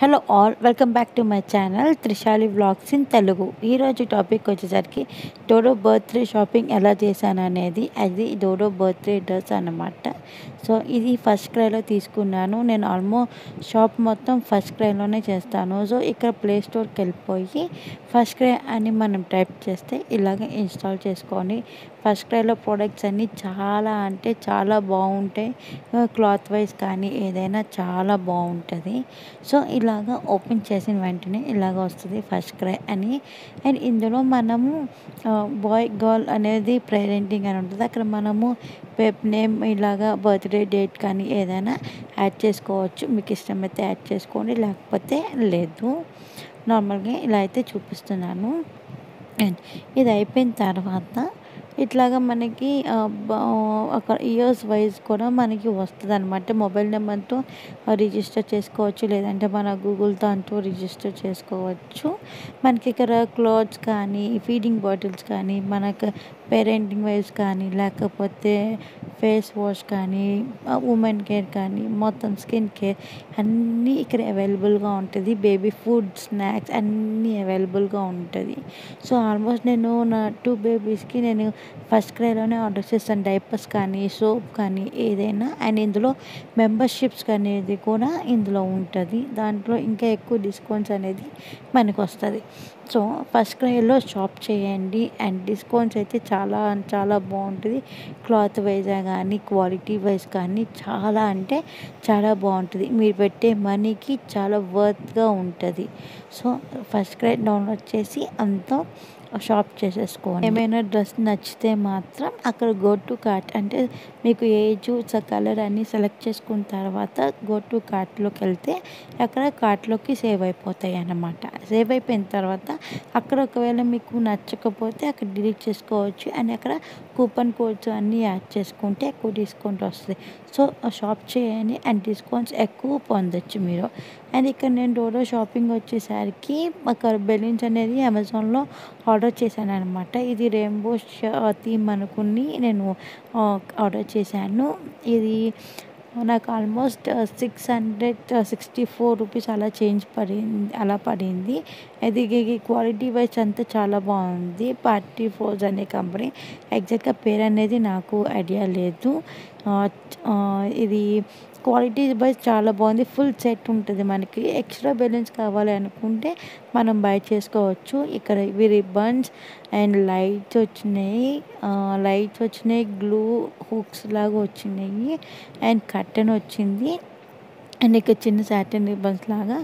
Hello all welcome back to my channel Trishali vlogs in Telugu ఈరోజు topic వచ్చేసరికి Dodo birthday shopping ఎలా చేశాను అనేది అది డోడో బర్త్డే డ్రెస్ అన్నమాట. సో ఇది ఫస్ట్ క్రైలో తీసుకున్నాను. నేను ఆల్మోస్ట్ షాప్ మొత్తం ఫస్ట్ క్రైలోనే చేస్తాను. సో ఇక్కడ ప్లే స్టోర్కి వెళ్ళిపోయి ఫస్ట్ క్రై అని మనం టైప్ చేస్తే ఇలాగ ఇన్స్టాల్ చేసుకొని ఫస్ట్ క్రైలో ప్రోడక్ట్స్ అన్నీ చాలా అంటే చాలా బాగుంటాయి. క్లాత్ వైజ్ కానీ ఏదైనా చాలా బాగుంటుంది. సో ఇలాగ ఓపెన్ చేసిన వెంటనే ఇలాగ వస్తుంది ఫస్ట్ క్రై అని. అండ్ ఇందులో మనము బాయ్ గర్ల్ అనేది ప్రెజెంటింగ్ అని ఉంటుంది. అక్కడ మనము వెబ్ నేమ్ ఇలాగా బర్త్డే డేట్ కానీ ఏదైనా యాడ్ చేసుకోవచ్చు. మీకు ఇష్టమైతే యాడ్ చేసుకోండి లేకపోతే లేదు. నార్మల్గా ఇలా అయితే చూపిస్తున్నాను. అండ్ ఇది అయిపోయిన తర్వాత ఇట్లాగా మనకి అక్కడ ఇయర్స్ వైజ్ కూడా మనకి వస్తుంది అనమాట మొబైల్ నెంబర్తో రిజిస్టర్ చేసుకోవచ్చు లేదంటే మన గూగుల్ దాంతో రిజిస్టర్ చేసుకోవచ్చు. మనకి ఇక్కడ క్లోత్స్ కానీ ఫీడింగ్ బాటిల్స్ కానీ మనకు పేరెంటింగ్ వైజ్ కానీ లేకపోతే ఫేస్ వాష్ కానీ ఉమెన్ కేర్ కానీ మొత్తం స్కిన్ కేర్ అన్నీ ఇక్కడ అవైలబుల్గా ఉంటుంది. బేబీ ఫుడ్ స్నాక్స్ అన్నీ అవైలబుల్గా ఉంటుంది. సో ఆల్మోస్ట్ నేను నా టూ బేబీస్కి నేను ఫస్ట్ క్రైలోనే ఆర్డర్ చేస్తాను. డైపర్స్ కానీ సోప్ కానీ ఏదైనా. అండ్ ఇందులో మెంబర్షిప్స్ అనేది కూడా ఇందులో ఉంటుంది. దాంట్లో ఇంకా ఎక్కువ డిస్కౌంట్స్ అనేది మనకు వస్తుంది సో ఫస్ట్ క్రైలో షాప్ చేయండి. అండ్ డిస్కౌంట్స్ అయితే చాలా చాలా చాలా బాగుంటుంది. క్లాత్ వైజ్ కానీ క్వాలిటీ వైజ్ కానీ చాలా అంటే చాలా బాగుంటుంది. మీరు పెట్టే మనీకి చాలా వర్త్గా ఉంటుంది. సో ఫస్ట్ క్రై డౌన్లోడ్ చేసి అంతా షాప్ చేసేసుకోండి. ఏమైనా డ్రెస్ నచ్చితే మాత్రం అక్కడ గో టు కార్ట్ అంటే మీకు ఏజ్ కలర్ అన్నీ సెలెక్ట్ చేసుకున్న తర్వాత గో టు కార్ట్లోకి వెళ్తే అక్కడ కార్ట్లోకి సేవ్ అయిపోతాయి అన్నమాట. సేవ్ అయిపోయిన తర్వాత అక్కడ ఒకవేళ మీకు నచ్చకపోతే అక్కడ డిలీట్ చేసుకోవచ్చు అండ్ అక్కడ కూపన్ కోడ్స్ అన్నీ యాడ్ చేసుకుంటే ఎక్కువ డిస్కౌంట్ వస్తుంది. సో షాప్ చేయని అండ్ డిస్కౌంట్స్ ఎక్కువ పొందొచ్చు మీరు. అండ్ ఇక్కడ నేను డోడో షాపింగ్ వచ్చేసరికి ఒక బెలూన్స్ అనేది అమెజాన్లో ఆర్డర్ చేశాను అనమాట ఇది రెయిన్బో థీమ్ అనుకుని నేను ఆర్డర్ చేశాను. ఇది నాకు almost six hundred sixty four rupees అలా చేంజ్ పడింది అలా పడింది. అది క్వాలిటీ వైజ్ అంతా చాలా బాగుంది. పార్టీ ఫోర్స్ అనే కంపెనీ. ఎగ్జాక్ట్గా పేరు అనేది నాకు ఐడియా లేదు. ఇది క్వాలిటీ వైజ్ చాలా బాగుంది. ఫుల్ సెట్ ఉంటుంది మనకి. ఎక్స్ట్రా బెలూన్స్ కావాలి అనుకుంటే మనం బై చేసుకోవచ్చు. ఇక్కడ ఇవి రిబ్బన్స్ అండ్ లైట్స్ వచ్చినాయి. లైట్స్ వచ్చినాయి. గ్లూ హుక్స్ లాగా వచ్చినాయి. అండ్ కట్టెన్ వచ్చింది. అండ్ ఇక్కడ చిన్న సాటిన్ రిబ్బన్స్ లాగా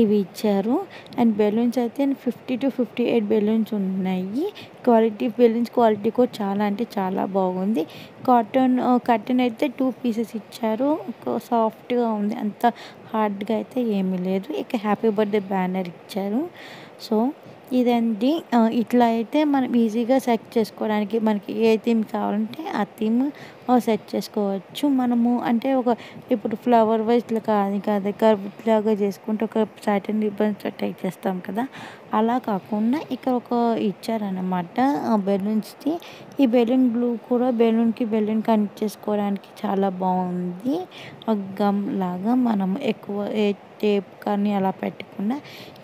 ఇవి ఇచ్చారు. అండ్ బెలూన్స్ అయితే fifty two fifty eight balloons ఉన్నాయి. క్వాలిటీ బెలూన్స్ క్వాలిటీ కూడా చాలా అంటే చాలా బాగుంది. కాటన్ కట్టెన్ అయితే టూ పీసెస్ ఇచ్చారు. సాఫ్ట్గా ఉంది. అంత హార్డ్గా అయితే ఏమీ లేదు. ఇక హ్యాపీ బర్త్డే బ్యానర్ ఇచ్చారు. సో ఇదండి. ఇట్లా అయితే మనం ఈజీగా సెట్ చేసుకోవడానికి మనకి ఏ థీమ్ కావాలంటే ఆ థీమ్ సెట్ చేసుకోవచ్చు. మనము అంటే ఒక ఇప్పుడు ఫ్లవర్ వైజ్ ఇట్లా కాదు కాదు కర్వ్ లాగా చేసుకుంటే ఒక సాటిన్ రిబ్బన్స్ టైప్ చేస్తాం కదా. అలా కాకుండా ఇక్కడ ఒక ఇచ్చారనమాట బెలూన్స్ది. ఈ బెలూన్ గ్లూ కూడా బెలూన్కి బెలూన్ కనెక్ట్ చేసుకోవడానికి చాలా బాగుంది. గమ్ లాగా మనం ఎక్కువ ఏ టేప్ కానీ అలా పెట్టకుండా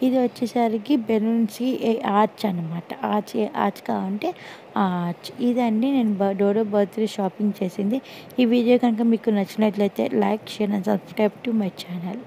ఇది వచ్చేసరికి బెలూన్స్కి ఆర్చ్ అనమాట ఆర్చ్ ఆర్చ్ కావాలంటే ఆర్చ్. ఇదండి నేను డోడో బర్త్డే షాపింగ్ చేసింది. ఈ వీడియో కనుక మీకు నచ్చినట్లయితే like share and subscribe to my channel.